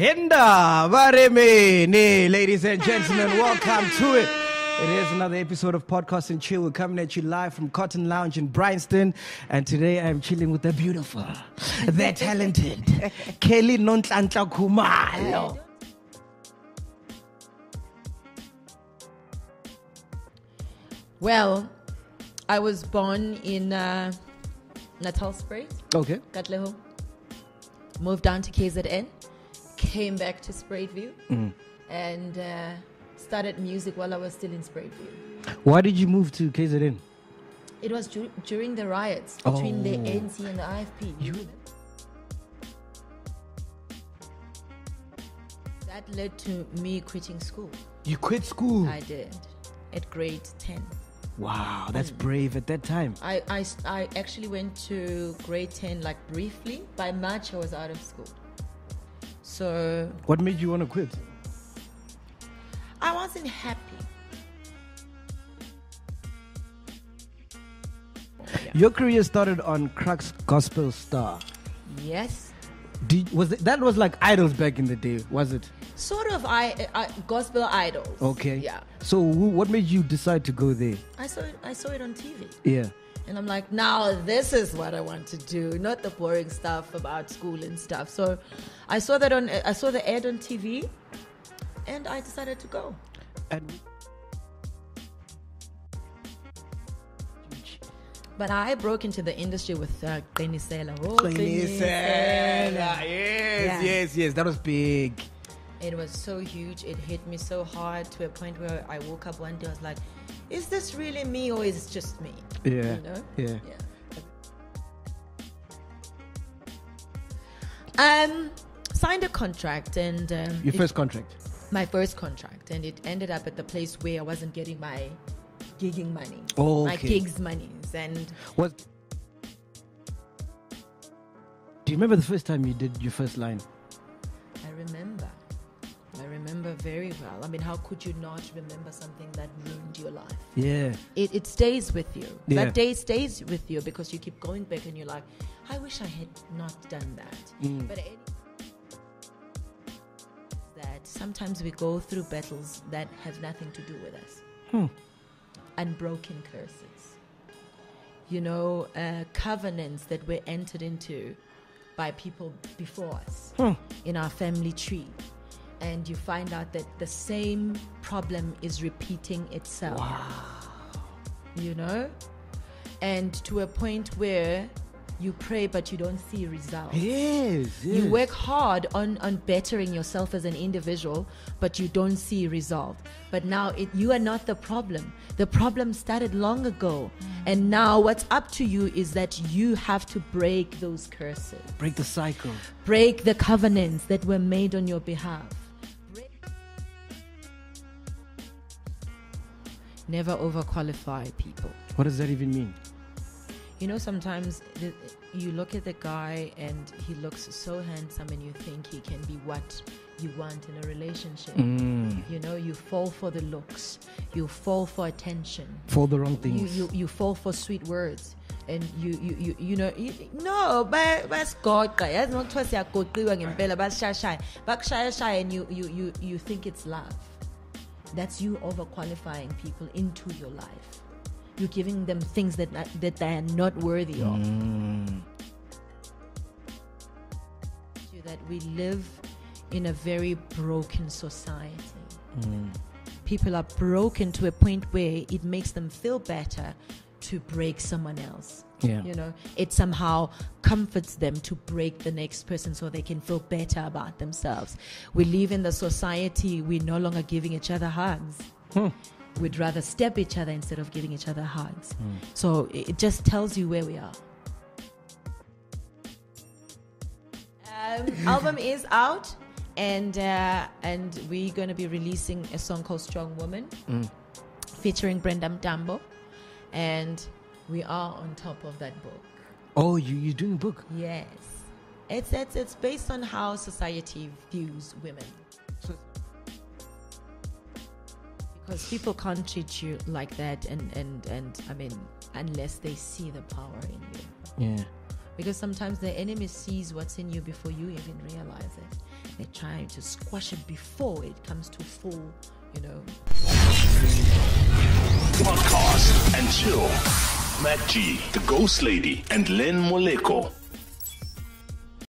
Hinda Varemene, ladies and gentlemen, welcome to it. It is another episode of Podcast and Chill. We're coming at you live from Cotton Lounge in Bryanston. And today I'm chilling with the beautiful, the talented Kelly Nontlantla Khumalo. Well, I was born in uh, Natalspruit, Okay. Katleho. Moved down to KZN, came back to Spruitview, and uh, started music while I was still in Spruitview. Why did you move to KZN? It was dur- during the riots between the Oh. ANC and the IFP. You- That led to me quitting school. You quit school. I did at grade 10. Wow, that's brave at that time. I, I, I actually went to grade 10 like briefly. By March, I was out of school. So What made you want to quit? I wasn't happy. Your career started on Crux Gospel Star. Yes. Did, was it, that was like idols back in the day, was it? Sort of I, I gospel idols. Okay. Yeah. So who, what made you decide to go there? I saw it I saw it on TV. Yeah. And I'm like, now this is what I want to do, not the boring stuff about school and stuff. So I saw that on I saw the ad on TV and I decided to go. And But I broke into the industry with uh, Qinisela. Oh. Qinisela. Yes, Yeah. yes, yes. That was big. It was so huge. It hit me so hard to a point where I woke up one day. I was like, "Is this really me, or is it just me?" Yeah. You know? Yeah. Yeah. Um, signed a contract, and um, Your it- first contract. my first contract, and it ended up at the place where I wasn't getting my gigging money, Oh, my gigs monies, and Was Do you remember the first time you did your first line? Remember. Very well. I mean, how could you not remember something that ruined your life? Yeah. it, it stays with you. Yeah. That day stays with you because you keep going back and you're like, I wish I had not done that. Mm. But that sometimes we go through battles that have nothing to do with us. Hmm. Unbroken curses. You know, uh, covenants that were entered into by people before us Hmm. in our family tree. And you find out that the same problem is repeating itself you know and to a point where you pray but you don't see results Yes. yes. you work hard on on bettering yourself as an individual but you don't see result but now it, you are not the problem the problem started long ago mm. and now what's up to you is that you have to break those curses break the cycle. break the covenants that were made on your behalf. Never overqualify people. What does that even mean? You know, sometimes the, you look at the guy and he looks so handsome, and you think he can be what you want in a relationship. Mm. You know, you fall for the looks, you fall for attention, For the wrong you, things. you you fall for sweet words and you you you, you know you, no ba- basigoqa yazi nokuthiwa siyagoqiwa ngempela basishayashaya bakushayashaya and you, you you you think it's love that's you overqualifying people into your life you're giving them things that not- that they are not worthy of Mm. you that we live in a very broken society Mm. people are broken to a point where it makes them feel better to break someone else. Yeah. You know, it somehow comforts them to break the next person so they can feel better about themselves. We live in the society, we're no longer giving each other hugs. Hmm. We'd rather step each other instead of giving each other hugs. So it just tells you where we are. Um, album is out, and uh, and we're going to be releasing a song called "Strong Woman," featuring Brenda Mtambo, and we are on top of that book. Oh, you you're doing a book. Yes, it's it's it's based on how society views women. Because people can't treat you like that, and and and I mean, unless they see the power in you. Yeah. Because sometimes the enemy sees what's in you before you even realize it. they're trying to squash it before it comes to full, you know. Chill. MacG, the Ghost Lady, and Lenn Moleko.